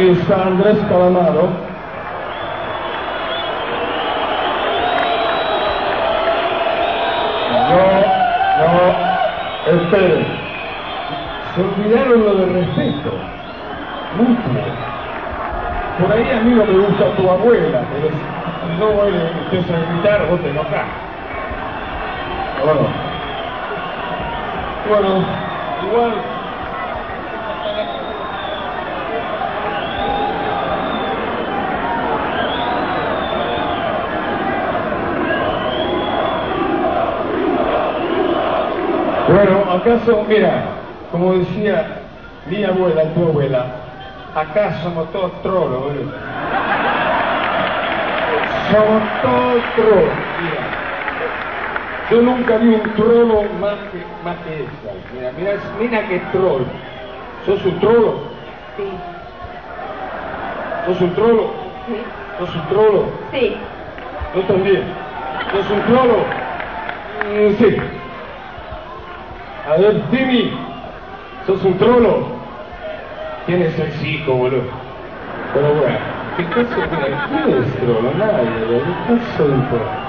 Andrés Calamaro. No, no, esperen. Se olvidaron lo de respeto. Mutuo. Por ahí a mí no me gusta tu abuela, pero no voy a empiezo a vos te enojás. Bueno, bueno, igual Bueno, acaso, mira, como decía mi abuela, tu abuela, acá somos todos trolos, boludo. Somos todos trolos, mira. Yo nunca vi un trolo más que, más que esa. Mira, mira, mira qué troll. ¿Sos un trolo? Sí, ¿Sos un trolo? sí, ¿Sos un trolo? sí. Yo también. ¿Sos un trolo? Mm, sí. A ver, Timmy, ¿sos un trolo? Tienes el psico, boludo. Pero bueno, ¿qué caso? Mira, ¿quién es trolo? Nadie. ¿Qué caso trolo?